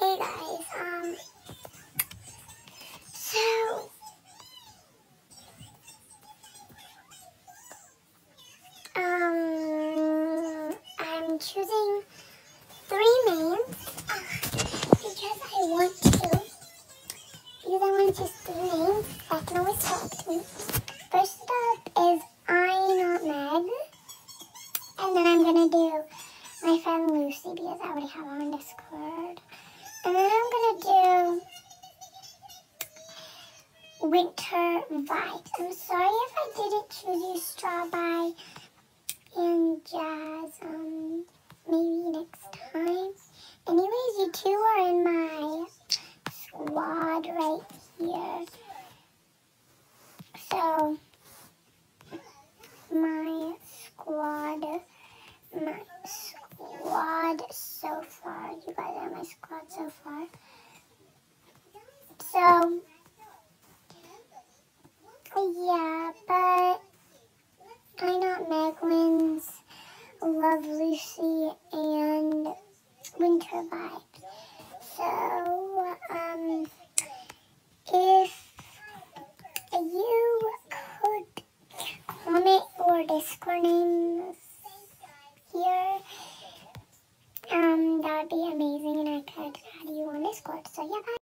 Hey guys, um, so, um, I'm choosing three names uh, because I want to, because I want to choose three names that can always talk to me. First up is I Not Meg, and then I'm gonna do my friend Lucy because I already have her on Discord. And then I'm gonna do winter vibes. I'm sorry if I didn't choose you strawberry and jazz. Um, maybe next time. Anyways, you two are in my squad right here. So my squad, my squad so You guys are my squad so far. So, yeah, but I know Meglin's Love Lucy and Winter Vibes. So, um, if you could comment your Discord names here, um, that would be amazing and I could add you on Discord. So yeah, bye.